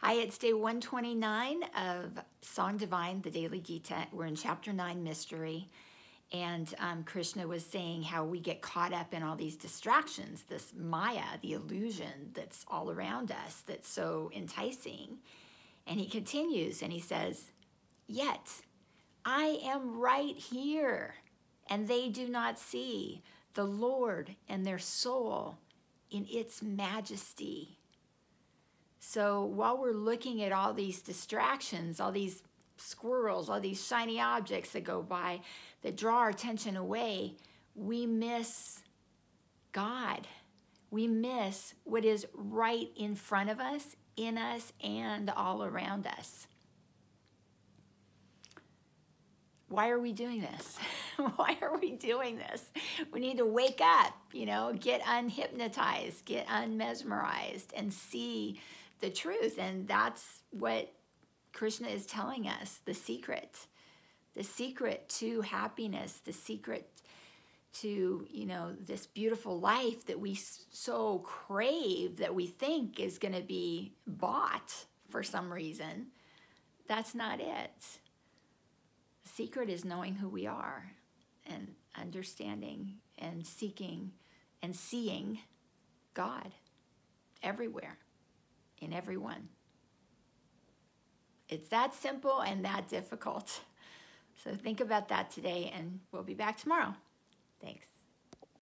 Hi, it's day 129 of Song Divine, the Daily Gita. We're in chapter 9, Mystery. And um, Krishna was saying how we get caught up in all these distractions, this Maya, the illusion that's all around us, that's so enticing. And he continues and he says, Yet I am right here, and they do not see the Lord and their soul in its majesty. So while we're looking at all these distractions, all these squirrels, all these shiny objects that go by that draw our attention away, we miss God. We miss what is right in front of us, in us, and all around us. Why are we doing this? Why are we doing this? We need to wake up, you know, get unhypnotized, get unmesmerized, and see the truth. And that's what Krishna is telling us the secret, the secret to happiness, the secret to, you know, this beautiful life that we so crave that we think is going to be bought for some reason. That's not it. The secret is knowing who we are and understanding and seeking and seeing God everywhere in everyone. It's that simple and that difficult. So think about that today, and we'll be back tomorrow. Thanks.